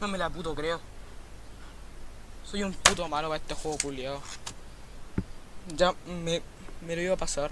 No me la puto creo. Soy un puto malo para este juego culiado. Ya me, me lo iba a pasar.